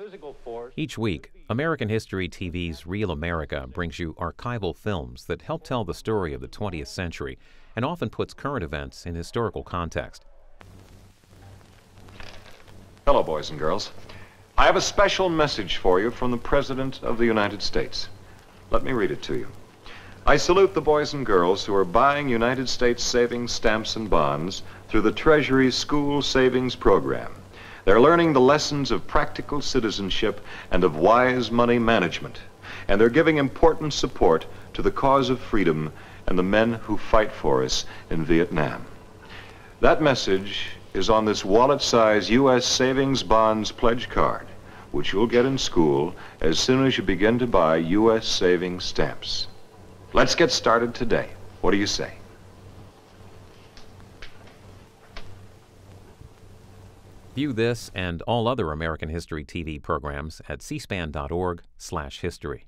physical force. Each week, American History TV's Reel America brings you archival films that help tell the story of the 20th century and often puts current events in historical context. Hello, boys and girls. I have a special message for you from the President of the United States. Let me read it to you. I salute the boys and girls who are buying United States savings stamps and bonds through the Treasury School Savings Program. They're learning the lessons of practical citizenship and of wise money management. And they're giving important support to the cause of freedom and the men who fight for us in Vietnam. That message is on this wallet-size U.S. Savings Bonds pledge card, which you'll get in school as soon as you begin to buy U.S. savings stamps. Let's get started today. What do you say? View this and all other American History TV programs at cspan.org/history.